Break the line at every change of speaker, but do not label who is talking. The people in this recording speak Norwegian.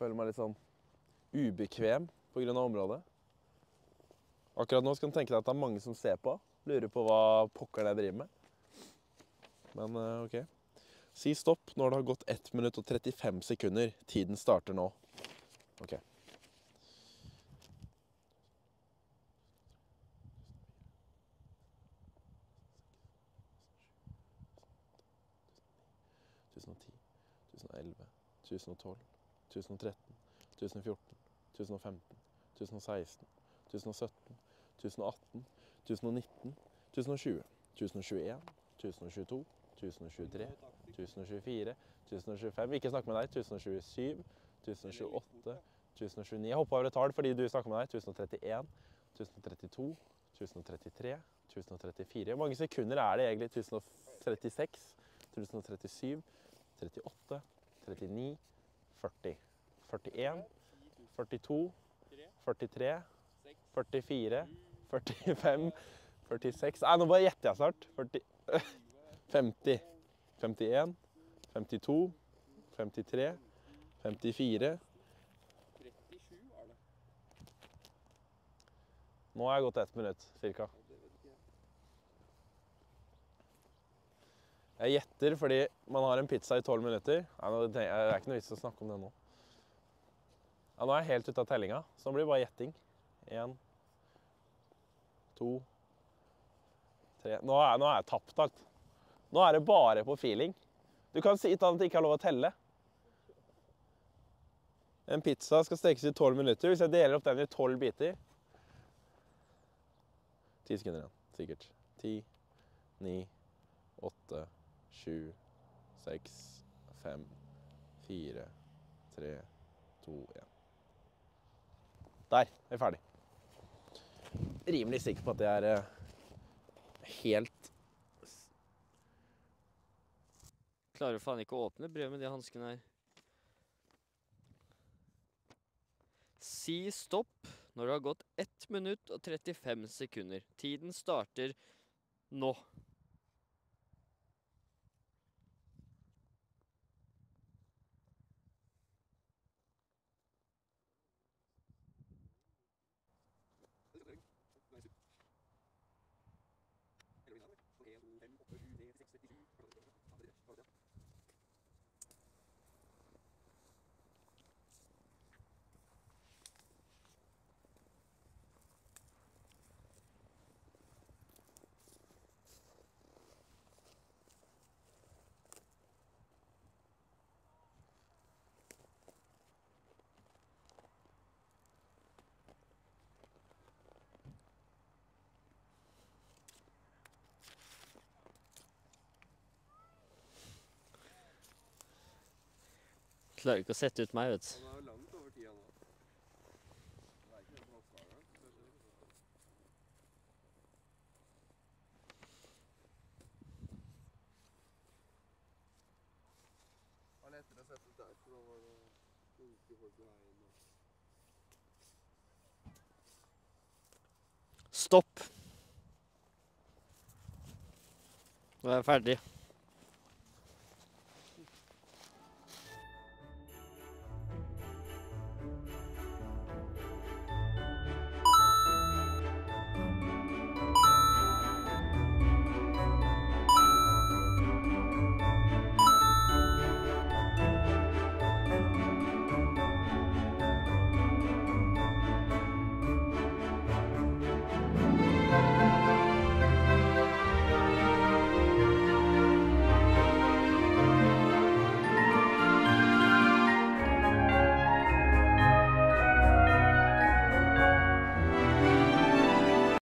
føler meg litt sånn ubekvem pga. området. Akkurat nå skal du tenke deg at det er mange som ser på. Lurer på hva pokkeren jeg driver med. Men eh, OK. Si stopp når det har gått 1 minutt og 35 sekunder. Tiden starter nå. OK. tusen og ti, tusen og elleve, tusen og tolv, tusen og tretten, tusen og fjorten, tusen og femten, tusen og seksten, tusen og sytten, tusen og atten, tusen og nitten, tusen og tjue, tusen og tjueen, tusen og tjueto, tusen og tjuetre, tusen og tjuefire, tusen og tjuefem Ikke snakk med deg. Tusen og tjuesju, tusen og tjueåtte, tusen og tjueni Jeg hoppa over et tall fordi du snakker med deg. Tusen og trettien, tusen og trettito, tusen og trettitre, tusen og trettifire Hvor mange sekunder er det egentlig? Tusen og trettiseks, tusen og trettisju 38, 39, 40. 41, 42, 43, 44, 45, 46 Nei, nå bare gjetter jeg snart. 40, 50, 51, 52, 53, 54 Nå har jeg gått ett minutt, cirka. Jeg gjetter fordi man har en pizza i tolv minutter. Nei, Det er ikke noe vits å snakke om det nå. Ja, Nå er jeg helt ute av tellinga, så nå blir det bare gjetting. Én, to, tre Nå er, nå er jeg tapt, alt. Nå er det bare på feeling. Du kan si at det ikke er lov å telle. En pizza skal stekes i tolv minutter. Hvis jeg deler opp den i tolv biter Ti sekunder igjen, sikkert. Ti, ni, åtte sju, seks, fem, fire, tre, to, én. Der er vi ferdig. Rimelig sikker på at det er eh, helt
Klarer faen ikke å åpne brød med de hanskene her. Si stopp når det har gått 1 minutt og 35 sekunder. Tiden starter nå. university Klarer ikke å sette ut meg, vet du.
Han jo langt over tida nå. Det ikke helt på oppdaga. Det var lettere å sette ut der, for da var det flinke folk i veien.
Stopp. Nå er jeg ferdig.